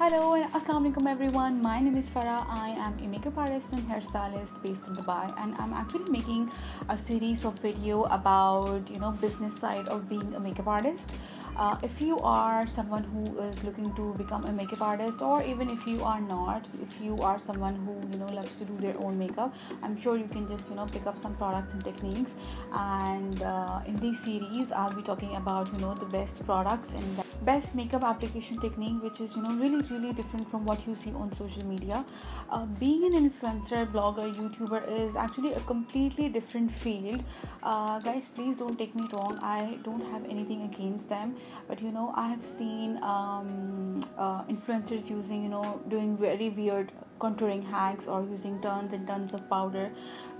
Hello and Assalamualaikum everyone. My name is Farah. I am a makeup artist and hairstylist based in Dubai and I'm actually making a series of video about you know business side of being a makeup artist. Uh, if you are someone who is looking to become a makeup artist or even if you are not if you are someone who you know loves to do their own makeup i'm sure you can just you know pick up some products and techniques and uh, in this series i'll be talking about you know the best products and best makeup application technique which is you know really really different from what you see on social media. Uh, being an influencer blogger youtuber is actually a completely different field. Uh, guys please don't take me wrong. I don't have anything against them. But you know i have seen um, uh, influencers using you know doing very weird contouring hacks or using tons and tons of powder.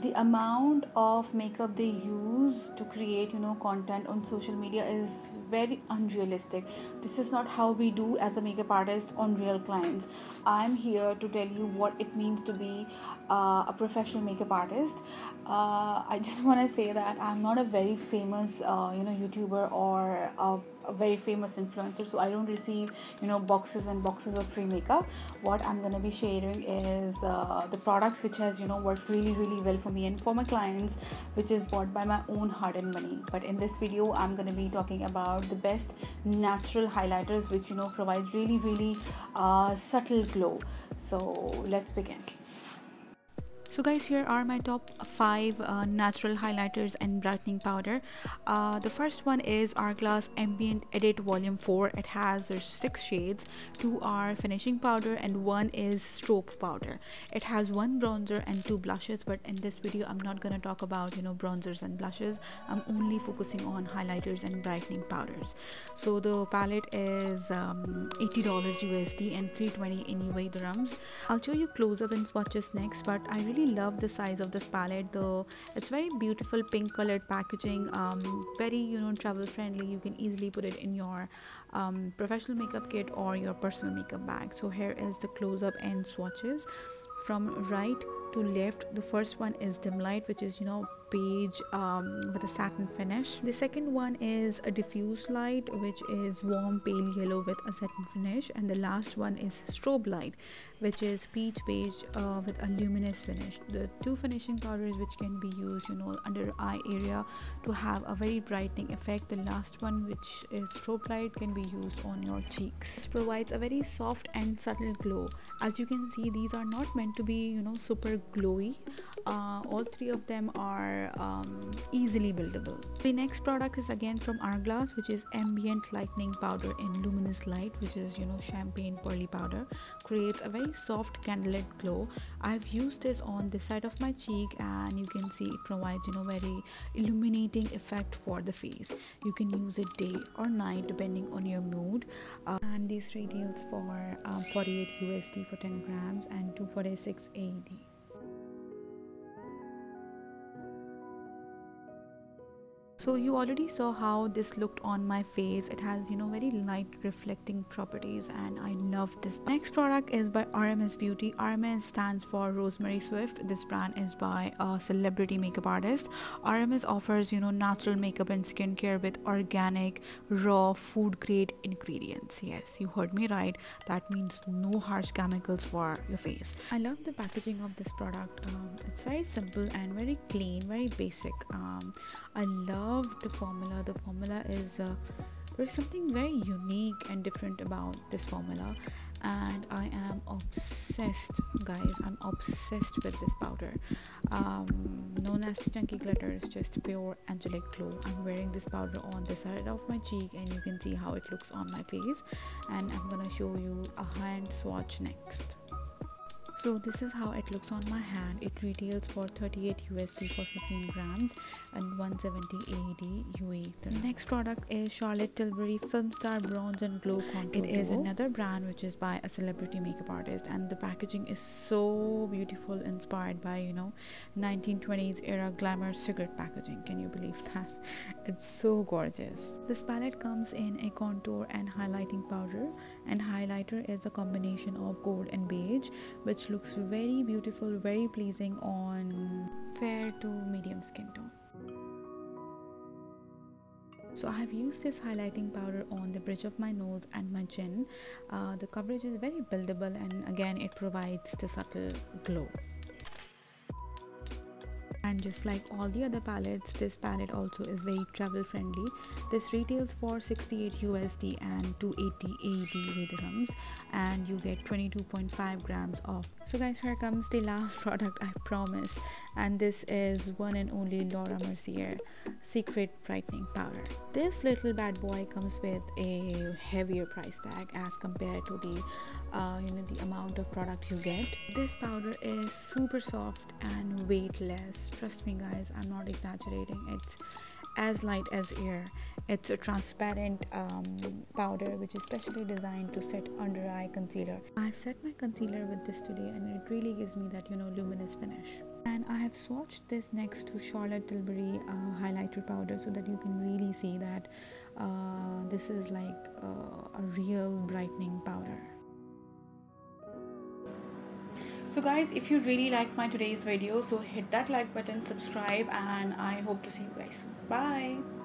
The amount of makeup they use to create you know content on social media is very unrealistic. This is not how we do as a makeup artist on real clients. I'm here to tell you what it means to be uh, a professional makeup artist. Uh, i just want to say that i'm not a very famous uh, you know youtuber or very famous influencer so i don't receive you know boxes and boxes of free makeup. What i'm going to be sharing is uh, the products which has you know worked really really well for me and for my clients which is bought by my own hard-earned money. But in this video i'm going to be talking about the best natural highlighters which you know provide really really uh, subtle glow. So let's begin so guys here are my top five uh, natural highlighters and brightening powder. Uh, the first one is Hourglass Ambient Edit Volume 4 it has there's six shades two are finishing powder and one is strobe powder. It has one bronzer and two blushes but in this video I'm not gonna talk about you know bronzers and blushes. I'm only focusing on highlighters and brightening powders. So the palette is um, $80 USD and 320 in UAE dirhams I'll show you close-up and swatches next but I really love the size of this palette though. It's very beautiful pink colored packaging um, very you know travel friendly you can easily put it in your um, professional makeup kit or your personal makeup bag. So here is the close-up and swatches. From right to left the first one is dim light which is you know beige um, with a satin finish. The second one is a diffuse light which is warm pale yellow with a satin finish. And the last one is strobe light which is peach beige uh, with a luminous finish. The two finishing powders which can be used you know under eye area to have a very brightening effect. The last one which is strobe light can be used on your cheeks. Provides a very soft and subtle glow. As you can see these are not meant to be you know super glowy uh, all three of them are um, easily buildable. The next product is again from Hourglass which is ambient lighting powder in luminous light which is you know champagne pearly powder. Creates a very soft candlelit glow. I've used this on this side of my cheek and you can see it provides you know very illuminating effect for the face. You can use it day or night depending on your mood. Uh, and these retails for um, 48 usd for 10 grams and 246 AED so you already saw how this looked on my face. It has you know very light reflecting properties and i love this. Next product is by rms beauty. Rms stands for Rose-Marie Swift. This brand is by a celebrity makeup artist. Rms offers you know natural makeup and skincare with organic raw food grade ingredients. Yes you heard me right. That means no harsh chemicals for your face. I love the packaging of this product. Um, it's very simple and very clean very basic. Um, i love love the formula. The formula is uh, there's something very unique and different about this formula. And i am obsessed guys. I'm obsessed with this powder. Um, no nasty chunky glitter it's just pure angelic glow. I'm wearing this powder on the side of my cheek and you can see how it looks on my face. And i'm gonna show you a hand swatch next so this is how it looks on my hand. It retails for 38 usd for 15 grams and 170 AED UAE the next product is charlotte tilbury film star bronze and glow contour it is another brand which is by a celebrity makeup artist and the packaging is so beautiful inspired by you know 1920s era glamour cigarette packaging. Can you believe that? It's so gorgeous. This palette comes in a contour and highlighting powder and highlighter is a combination of gold and beige which looks very beautiful very pleasing on fair to medium skin tone. So I have used this highlighting powder on the bridge of my nose and my chin. Uh, the coverage is very buildable and again it provides the subtle glow and just like all the other palettes this palette also is very travel friendly this retails for 68 usd and 280 AED dirhams and you get 22.5 grams off. So guys here comes the last product i promise and this is one and only laura mercier secret brightening powder. This little bad boy comes with a heavier price tag as compared to the uh, you know the amount of product you get. This powder is super soft and weightless. Trust me guys i'm not exaggerating. It's as light as air. It's a transparent um, powder which is specially designed to set under eye concealer. I've set my concealer with this today and it really gives me that you know luminous finish. And i have swatched this next to charlotte tilbury uh, highlighter powder so that you can really see that uh, this is like uh, a real brightening powder so guys if you really like my today's video so hit that like button subscribe and i hope to see you guys soon. Bye